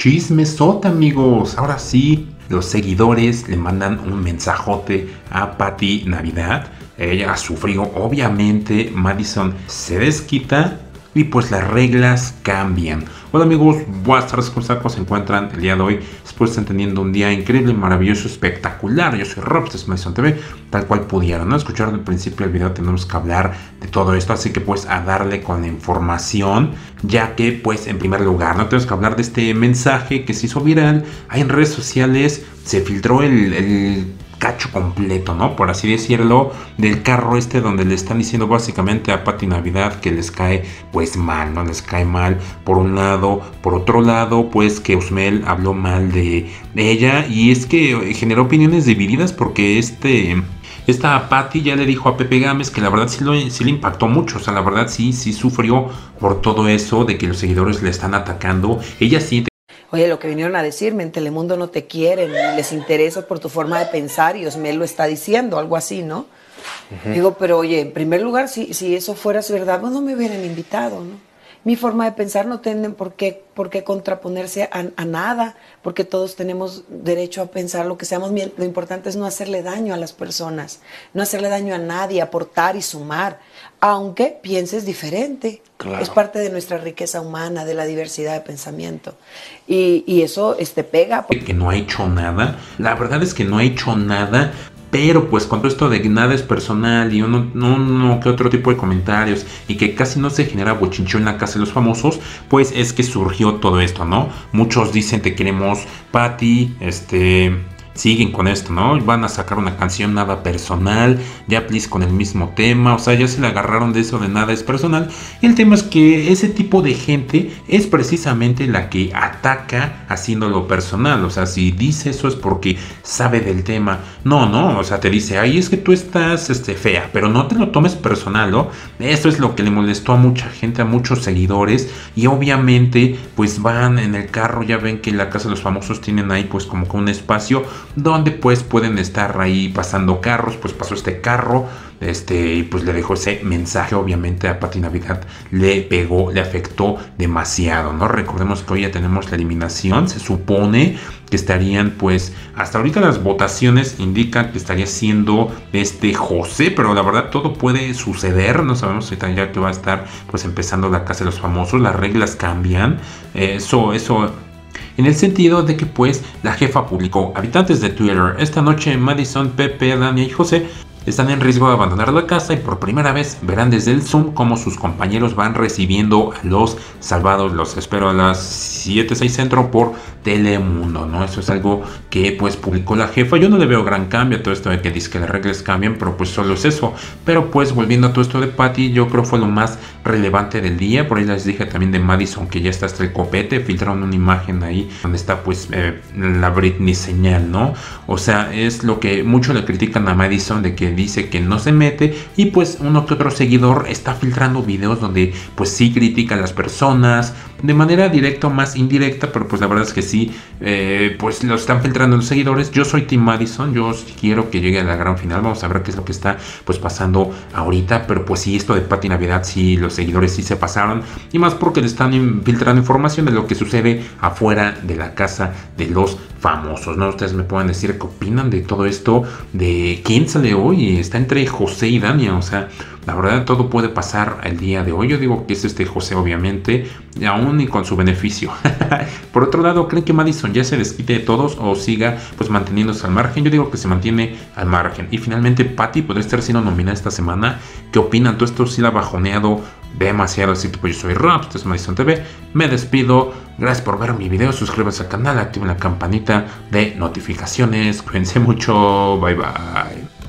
Chismesota amigos, ahora sí, los seguidores le mandan un mensajote a Patty Navidad. Ella ha sufrido, obviamente, Madison se desquita y pues las reglas cambian. Hola amigos, buenas tardes, ¿cómo se encuentran el día de hoy? Espero estén teniendo un día increíble, maravilloso, espectacular. Yo soy Rob, de Madison TV, tal cual pudieron, ¿no? Escucharon al principio del video, tenemos que hablar de todo esto, así que pues a darle con la información, ya que pues en primer lugar, ¿no? Tenemos que hablar de este mensaje que se hizo viral, hay en redes sociales, se filtró el cacho completo, ¿no? Por así decirlo, del carro este donde le están diciendo básicamente a Pati Navidad que les cae pues mal, ¿no? Les cae mal por un lado, por otro lado, pues que Usmel habló mal de, ella y es que generó opiniones divididas porque este... Esta Patty ya le dijo a Pepe Gámez que la verdad sí, lo, sí, le impactó mucho, o sea, la verdad sí, sí sufrió por todo eso de que los seguidores le están atacando. Ella siente Oye, lo que vinieron a decirme en Telemundo no te quieren, les interesa por tu forma de pensar y Osmel lo está diciendo, algo así, ¿no? Digo, pero oye, en primer lugar, si, si eso fuera su verdad, pues no me hubieran invitado, ¿no? Mi forma de pensar no tienen por qué, por qué contraponerse a, nada, porque todos tenemos derecho a pensar lo que seamos. Lo importante es no hacerle daño a las personas, no hacerle daño a nadie, aportar y sumar, aunque pienses diferente. Es parte de nuestra riqueza humana, de la diversidad de pensamiento. Y, y eso este, pega. Que no ha hecho nada. La verdad es que no ha hecho nada pero pues cuando esto de nada es personal y uno, no, que otro tipo de comentarios y que casi no se genera bochincho en la casa de los famosos, pues es que surgió todo esto, ¿no? Muchos dicen te queremos Patty, este siguen con esto, ¿no? Van a sacar una canción nada personal, ya please con el mismo tema, o sea, ya se le agarraron de eso de nada es personal. El tema es que ese tipo de gente es precisamente la que ataca haciéndolo personal, o sea, si dice eso es porque sabe del tema. No, no, o sea, te dice, ay, es que tú estás este, fea, pero no te lo tomes personal, ¿no? Eso es lo que le molestó a mucha gente, a muchos seguidores, y obviamente, pues van en el carro, ya ven que la casa de los famosos tienen ahí, pues como que un espacio donde pues pueden estar ahí pasando carros, pues pasó este carro, este, y pues le dejó ese mensaje, obviamente a Pati Navidad le pegó, le afectó demasiado, ¿no? Recordemos que hoy ya tenemos la eliminación, se supone que estarían pues, hasta ahorita las votaciones indican que estaría siendo este José, pero la verdad todo puede suceder, no sabemos si ya que va a estar pues empezando la casa de los famosos, las reglas cambian, eso, eso en el sentido de que pues la jefa publicó, habitantes de Twitter, esta noche Madison, Pepe, Dani y José están en riesgo de abandonar la casa y por primera vez verán desde el Zoom cómo sus compañeros van recibiendo a los salvados. Los espero a las 7, 6 centro por Telemundo, ¿no? Eso es algo que pues publicó la jefa. Yo no le veo gran cambio a todo esto de que dice que las reglas cambian, pero pues solo es eso. Pero pues volviendo a todo esto de Patty, yo creo fue lo más relevante del día. Por ahí les dije también de Madison que ya está hasta el copete. Filtraron una imagen ahí donde está pues eh, la Britney señal, ¿no? O sea, es lo que mucho le critican a Madison de que dice que no se mete y pues uno que otro seguidor está filtrando videos donde pues sí critica a las personas de manera directa o más indirecta, pero pues la verdad es que sí, eh, pues lo están filtrando los seguidores. Yo soy Tim Madison, yo quiero que llegue a la gran final, vamos a ver qué es lo que está pues pasando ahorita, pero pues sí, esto de Pati Navidad, sí, los seguidores sí se pasaron y más porque le están filtrando información de lo que sucede afuera de la casa de los famosos, ¿no? Ustedes me pueden decir qué opinan de todo esto, de quién sale hoy, está entre José y Dania, o sea, la verdad todo puede pasar el día de hoy, yo digo que es este José obviamente, aún y con su beneficio. Por otro lado, ¿creen que Madison ya se desquite de todos o siga pues manteniéndose al margen? Yo digo que se mantiene al margen. Y finalmente, Patty podría estar siendo nominada esta semana. ¿Qué opinan? Todo esto sí la bajoneado demasiado. Que pues yo soy Rob, esto es Madison TV. Me despido. Gracias por ver mi video. Suscríbanse al canal, activen la campanita de notificaciones. Cuídense mucho. Bye bye.